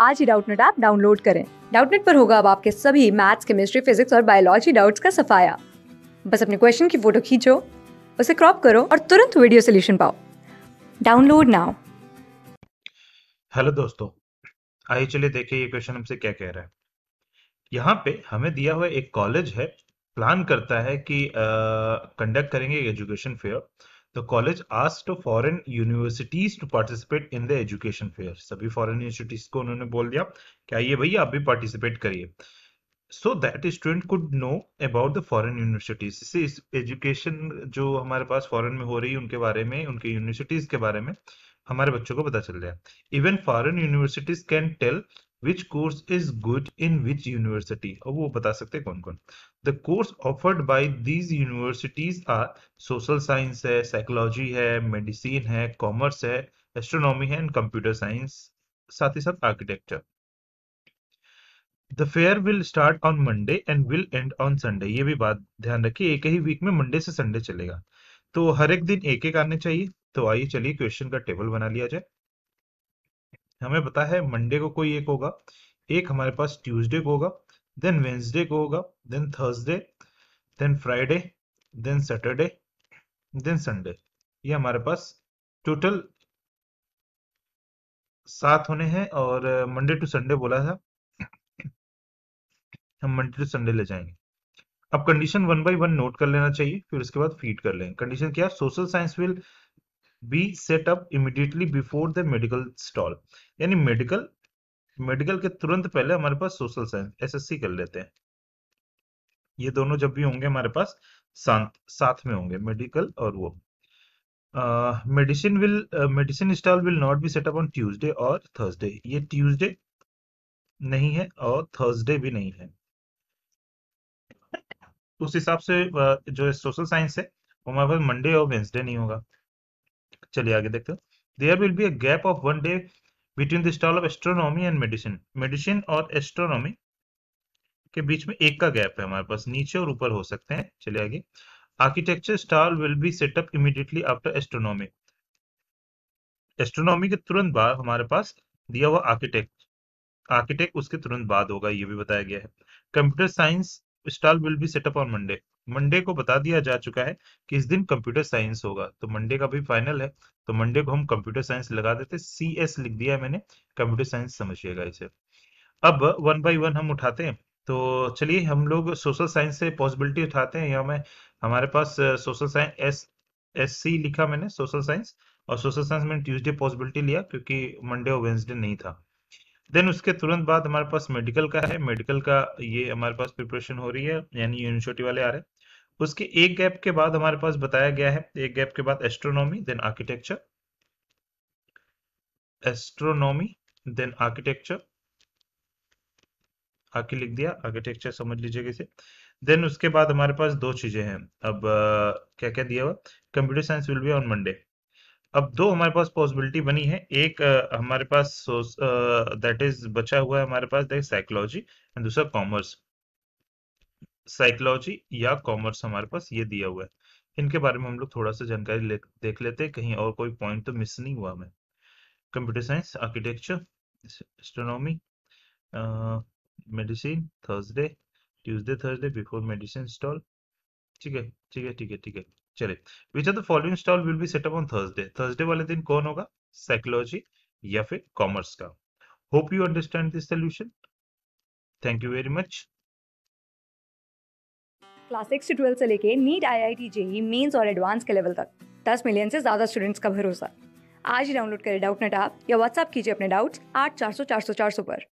आज ही Doubtnut app download करें। डाउटनेट पर होगा अब आपके सभी मैथ्स, केमिस्ट्री, फिजिक्स और बायोलॉजी डाउट्स का सफाया। बस अपने क्वेश्चन की फ़ोटो खींचो, उसे क्रॉप करो और तुरंत वीडियो सोल्यूशन पाओ। Download now. हेलो दोस्तों, आइए चलिए देखिए ये क्वेश्चन हमसे क्या कह रहा है। यहाँ पे हमें दिया हुआ एक कॉलेज है, प्लान करता है कि कंडक्ट करेंगे education fair The college asked foreign universities to participate in the education fair. सभी foreign universities को उन्होंने बोल दिया कि आइए भैया आप भी participate करिए? So that student could know about the foreign universities इससे इस एजुकेशन जो हमारे पास फॉरेन में हो रही है, उनके बारे में, उनके यूनिवर्सिटीज के बारे में हमारे बच्चों को पता चल जाए even foreign universities can tell which course is good in which university और वो बता सकते हैं कौन कौन the course offered by these universities are social science है साइकोलॉजी है मेडिसिन है कॉमर्स है एस्ट्रोनॉमी है एंड कंप्यूटर साइंस साथ ही साथ architecture the fair will start on Monday and will end on Sunday ये भी बात ध्यान रखिए, एक ही वीक में मंडे से संडे चलेगा। तो हर एक दिन एक एक आने चाहिए। तो आइए चलिए क्वेश्चन का टेबल बना लिया जाए। हमें पता है मंडे को कोई एक होगा, एक हमारे पास ट्यूसडे को होगा देन वेंसडे को होगा then Thursday then Friday then Saturday then Sunday ये हमारे पास टोटल सात होने हैं और मंडे टू संडे बोला था। हम मंडे टू संडे ले जाएँगे। अब condition one by one note कर लेना चाहिए, फिर उसके बाद फ़ीड कर लेंगे कंडीशन क्या? Social science will be set up immediately before the medical stall यानी मेडिकल मेडिकल के तुरंत पहले हमारे पास सोशल साइंस एसएससी कर लेते हैं। ये दोनों जब भी होंगे हमारे पास, साथ साथ में होंगे मेडिकल और वो। Medicine will medicine stall will not be set up on Tuesday और थर्सडे ये ट्यूसडे नहीं है और थर्सडे भी नहीं है। उस हिसाब से जो सोशल साइंस है, वो हमारे पास मंडे और वेंसडे नहीं होगा। चलिए आगे देखते हैं। There will be a gap of one day between the stall of astronomy and medicine medicine और एस्ट्रोनॉमी के बीच में एक का गैप है हमारे पास। नीचे और ऊपर हो सकते हैं। चलिए आगे। Architecture stall will be set up immediately after astronomy astronomy के तुरंत बाद हमारे पास दिया हुआ आर्किटेक्ट आर्किटेक्ट उसके तुरंत बाद होगा, ये भी बताया गया है। Computer science stall will be set up on Monday Monday को बता दिया जा चुका है कि इस दिन कंप्यूटर साइंस होगा। तो मंडे का भी फाइनल है। तो मंडे को हम कंप्यूटर साइंस लगा देते। सी एस लिख दिया है मैंने। कंप्यूटर साइंस समझिएगा इसे। अब वन बाई वन हम उठाते हैं। तो चलिए हम लोग सोशल साइंस से पॉसिबिलिटी उठाते हैं। यहाँ में, हमारे पास social science S S C लिखा मैंने सोशल साइंस और सोशल साइंस मैंने ट्यूसडे पॉसिबिलिटी लिया क्योंकि मंडे और वेंसडे नहीं था। देन उसके तुरंत बाद हमारे पास मेडिकल का है। मेडिकल का ये हमारे पास प्रिपरेशन हो रही है, यानी यूनिवर्सिटी वाले आ रहे हैं। उसके एक गैप के बाद हमारे पास बताया गया है। एक गैप के बाद astronomy then architecture astronomy then architecture आके लिख दिया आर्किटेक्चर समझ लीजिएगा इसे देन उसके बाद हमारे पास दो चीज़ें हैं। अब क्या क्या दिया हुआ? Computer science will be on Monday अब दो हमारे पास पॉसिबिलिटी बनी है। एक uh, हमारे पास दैट इज़ बचा हुआ है हमारे पास साइकोलॉजी एंड दूसरा कॉमर्स साइकोलॉजी या कॉमर्स हमारे पास ये दिया हुआ है। इनके बारे में हम लोग थोड़ा सा जानकारी ले, देख लेते हैं कहीं और कोई पॉइंट तो मिस नहीं हुआ हमें। Computer science architecture astronomy medicine Thursday Tuesday Thursday before medicine stall ठीक है ठीक है ठीक है ठीक है। चले which are the following stall will be set up on Thursday Thursday वाले दिन कौन होगा? साइकोलॉजी या फिर कॉमर्स का। Hope you understand this solution thank you very much class six से ट्वेल्थ से लेके NEET I I T JEE Mains और एडवांस के लेवल तक। दस मिलियन से ज़्यादा स्टूडेंट्स का भरोसा। आज ही डाउनलोड करें डाउट नेट आप या व्हाट्सअप कीजिए अपने डाउट्स आठ चार सौ चार सौ चार सौ पर।